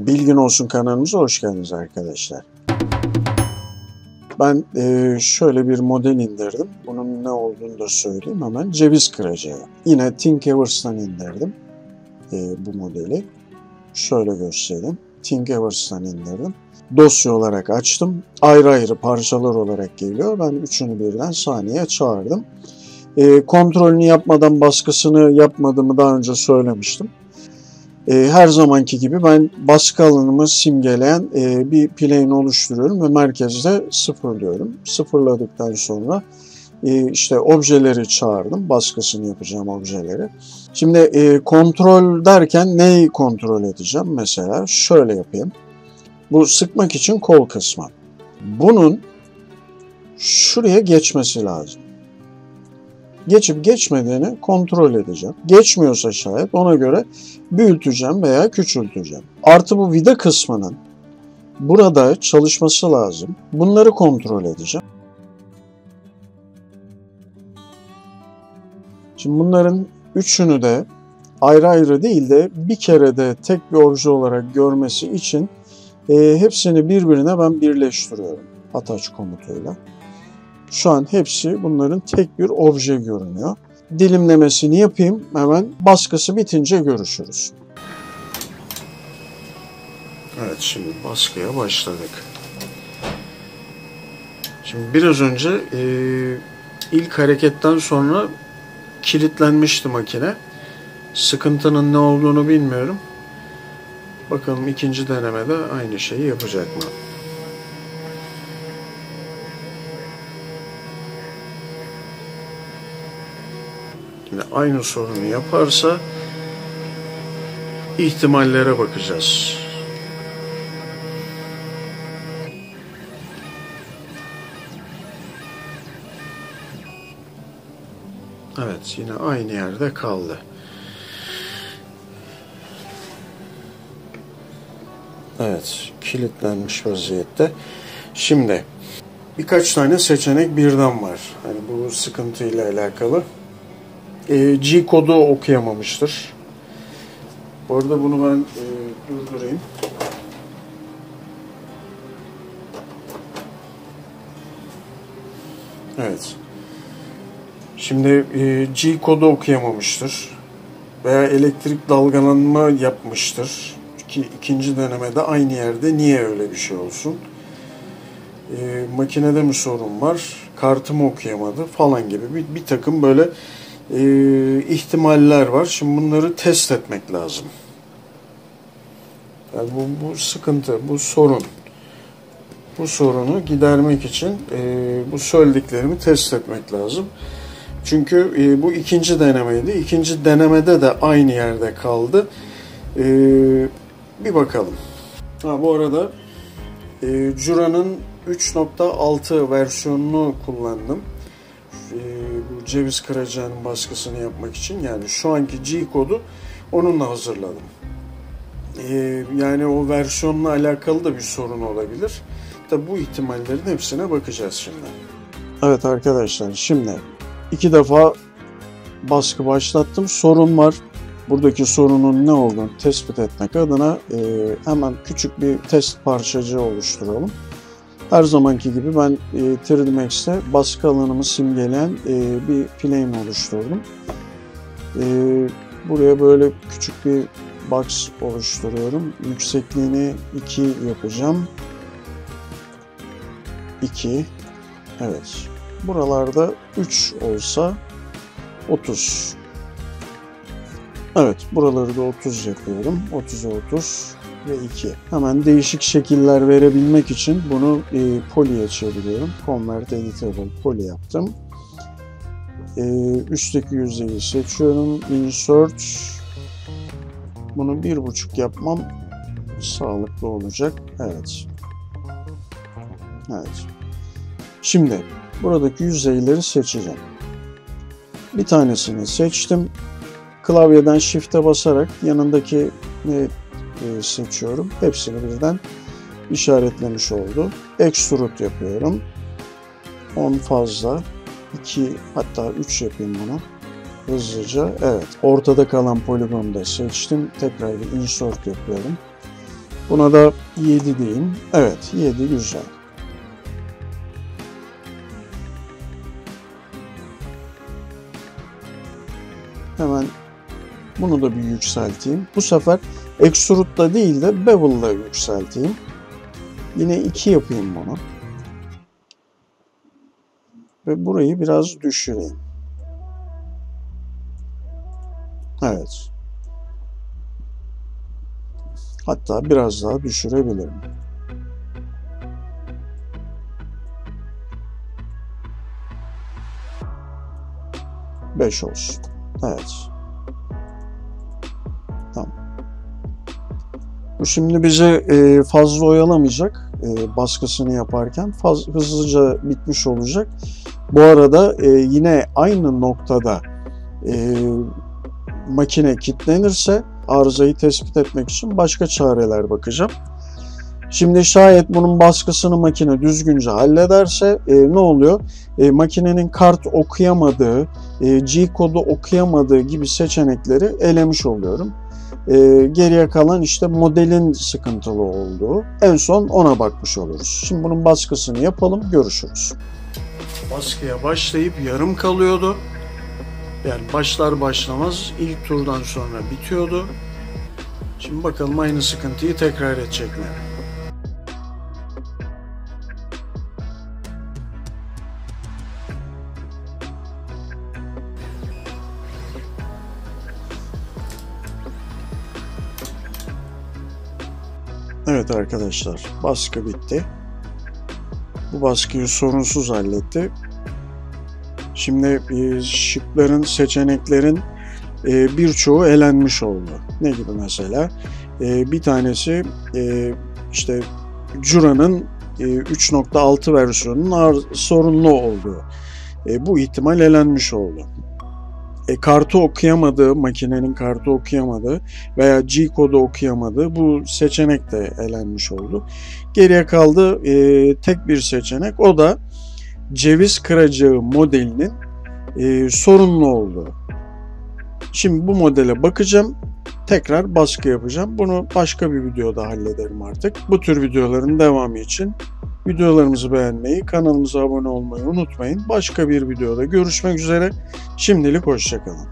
Bilgin olsun kanalımıza hoş geldiniz arkadaşlar. Ben e, şöyle bir model indirdim. Bunun ne olduğunu da söyleyeyim hemen. Ceviz kıracağı. Yine Thingivers'tan indirdim e, bu modeli. Şöyle göstereyim. Thingivers'tan indirdim. Dosya olarak açtım. Ayrı ayrı parçalar olarak geliyor. Ben üçünü birden sahneye çağırdım. E, kontrolünü yapmadan baskısını yapmadığımı daha önce söylemiştim. E, her zamanki gibi ben baskı alanımı simgeleyen e, bir plane oluşturuyorum ve merkezde sıfırlıyorum. Sıfırladıktan sonra e, işte objeleri çağırdım. Baskısını yapacağım objeleri. Şimdi e, kontrol derken neyi kontrol edeceğim? Mesela şöyle yapayım. Bu sıkmak için kol kısmı. Bunun şuraya geçmesi lazım geçip geçmediğini kontrol edeceğim. Geçmiyorsa şayet ona göre büyüteceğim veya küçülteceğim. Artı bu vida kısmının burada çalışması lazım. Bunları kontrol edeceğim. Şimdi bunların üçünü de ayrı ayrı değil de bir kere de tek bir obje olarak görmesi için e, hepsini birbirine ben birleştiriyorum attach komutuyla. Şu an hepsi bunların tek bir obje görünüyor. Dilimlemesini yapayım. Hemen baskısı bitince görüşürüz. Evet şimdi baskıya başladık. Şimdi biraz önce e, ilk hareketten sonra kilitlenmişti makine. Sıkıntının ne olduğunu bilmiyorum. Bakalım ikinci denemede aynı şeyi yapacak mı? Yine aynı sorunu yaparsa ihtimallere bakacağız. Evet yine aynı yerde kaldı. Evet kilitlenmiş vaziyette. Şimdi birkaç tane seçenek birden var. Hani bu sıkıntıyla alakalı e, G kodu okuyamamıştır. Bu arada bunu ben e, durdurayım. Evet. Şimdi e, G kodu okuyamamıştır. Veya elektrik dalgalanma yapmıştır. Ki ikinci denemede aynı yerde niye öyle bir şey olsun? E, makinede mi sorun var? Kartımı okuyamadı falan gibi bir, bir takım böyle e, ihtimaller var. Şimdi bunları test etmek lazım. Yani bu, bu sıkıntı, bu sorun. Bu sorunu gidermek için e, bu söylediklerimi test etmek lazım. Çünkü e, bu ikinci denemeydi. İkinci denemede de aynı yerde kaldı. E, bir bakalım. Ha, bu arada e, Jura'nın 3.6 versiyonunu kullandım e, ceviz kıracağının baskısını yapmak için yani şu anki G kodu onunla hazırladım. E, yani o versiyonla alakalı da bir sorun olabilir. Tabi bu ihtimallerin hepsine bakacağız şimdi. Evet arkadaşlar şimdi iki defa baskı başlattım. Sorun var. Buradaki sorunun ne olduğunu tespit etmek adına e, hemen küçük bir test parçacığı oluşturalım. Her zamanki gibi ben e, 3D Max'te baskı alanımı simgeleyen e, bir plane oluşturdum. E, buraya böyle küçük bir box oluşturuyorum. Yüksekliğini 2 yapacağım. 2 Evet. Buralarda 3 olsa 30. Evet, buraları da 30 yapıyorum. 30'a 30 ve 2. Hemen değişik şekiller verebilmek için bunu e, poly'e çeviriyorum. Convert Editable poly yaptım. E, üstteki yüzeyi seçiyorum. Insert. Bunu bir buçuk yapmam sağlıklı olacak. Evet. Evet. Şimdi buradaki yüzeyleri seçeceğim. Bir tanesini seçtim. Klavyeden Shift'e basarak yanındaki e, e, seçiyorum. Hepsini birden işaretlemiş oldu. Extrude yapıyorum. 10 fazla. 2 hatta 3 yapayım bunu. Hızlıca. Evet. Ortada kalan poligonu da seçtim. Tekrar bir insert yapıyorum. Buna da 7 diyeyim. Evet 7 güzel. Hemen bunu da bir yükselteyim. Bu sefer Extrude'da değil de Bevel'da yükselteyim. Yine 2 yapayım bunu. Ve burayı biraz düşüreyim. Evet. Hatta biraz daha düşürebilirim. Beş olsun. Evet. Şimdi bize e, fazla oyalamayacak e, baskısını yaparken faz, hızlıca bitmiş olacak. Bu arada e, yine aynı noktada e, makine kilitlenirse arızayı tespit etmek için başka çareler bakacağım. Şimdi şayet bunun baskısını makine düzgünce hallederse e, ne oluyor? E, makinenin kart okuyamadığı, e, G-kodu okuyamadığı gibi seçenekleri elemiş oluyorum. E, geriye kalan işte modelin sıkıntılı olduğu. En son ona bakmış oluruz. Şimdi bunun baskısını yapalım, görüşürüz. Baskıya başlayıp yarım kalıyordu. Yani başlar başlamaz ilk turdan sonra bitiyordu. Şimdi bakalım aynı sıkıntıyı tekrar edecek mi? Evet arkadaşlar baskı bitti. Bu baskıyı sorunsuz halletti. Şimdi e, şıkların, seçeneklerin e, birçoğu elenmiş oldu. Ne gibi mesela? E, bir tanesi işte Cura'nın e, 3.6 versiyonunun sorunlu olduğu. Bu ihtimal elenmiş oldu. E, kartı okuyamadığı, makinenin kartı okuyamadığı veya G kodu okuyamadığı bu seçenek de elenmiş oldu. Geriye kaldı e, tek bir seçenek o da ceviz kıracağı modelinin e, sorunlu olduğu. Şimdi bu modele bakacağım. Tekrar baskı yapacağım. Bunu başka bir videoda hallederim artık. Bu tür videoların devamı için videolarımızı beğenmeyi, kanalımıza abone olmayı unutmayın. Başka bir videoda görüşmek üzere. Şimdilik hoşçakalın.